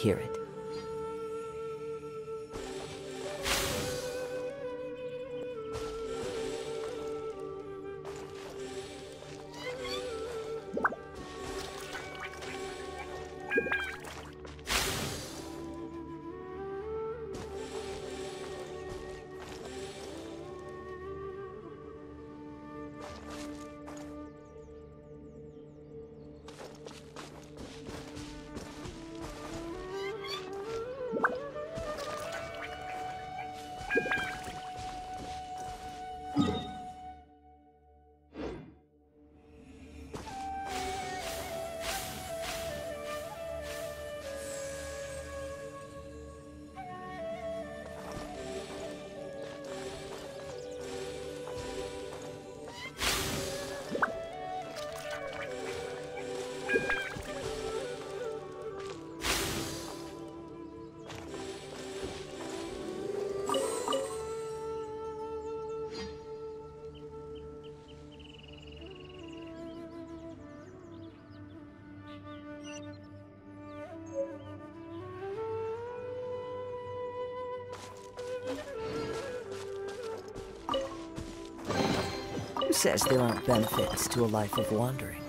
hear it. you Who says there aren't benefits to a life of wandering?